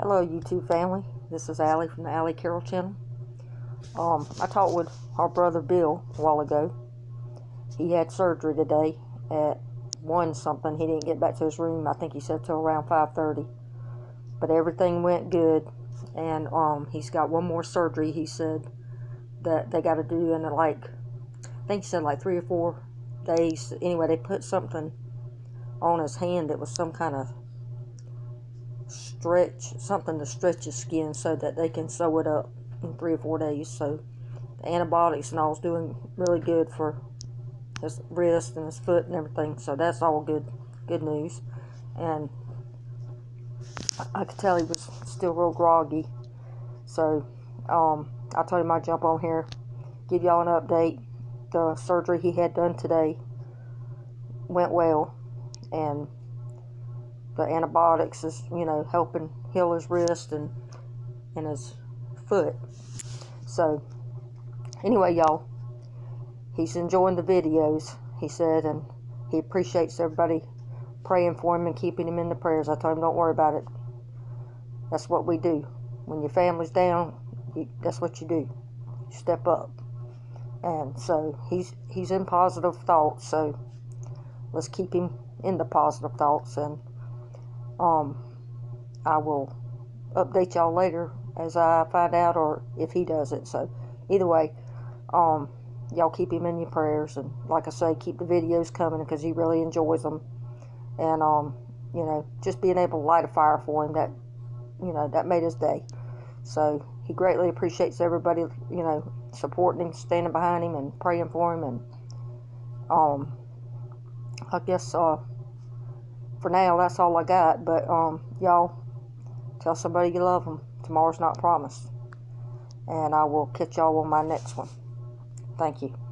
Hello, YouTube family. This is Ali from the Ali Carroll channel. Um, I talked with our brother Bill a while ago. He had surgery today at one something. He didn't get back to his room. I think he said till around five thirty. But everything went good, and um, he's got one more surgery. He said that they got to do in like, I think he said like three or four days. Anyway, they put something on his hand that was some kind of stretch something to stretch his skin so that they can sew it up in three or four days. So the antibiotics and all is doing really good for his wrist and his foot and everything. So that's all good good news. And I, I could tell he was still real groggy. So um, I told him I'd jump on here, give y'all an update. The surgery he had done today went well and the antibiotics is, you know, helping heal his wrist and and his foot. So anyway, y'all, he's enjoying the videos, he said, and he appreciates everybody praying for him and keeping him in the prayers. I told him, don't worry about it. That's what we do. When your family's down, you, that's what you do. You step up. And so he's he's in positive thoughts. So let's keep him in the positive thoughts and um, I will update y'all later as I find out or if he does it. So either way, um, y'all keep him in your prayers. And like I say, keep the videos coming because he really enjoys them. And, um, you know, just being able to light a fire for him, that, you know, that made his day. So he greatly appreciates everybody, you know, supporting him, standing behind him, and praying for him. And, um, I guess, uh, for now, that's all I got. But um, y'all, tell somebody you love them. Tomorrow's not promised. And I will catch y'all on my next one. Thank you.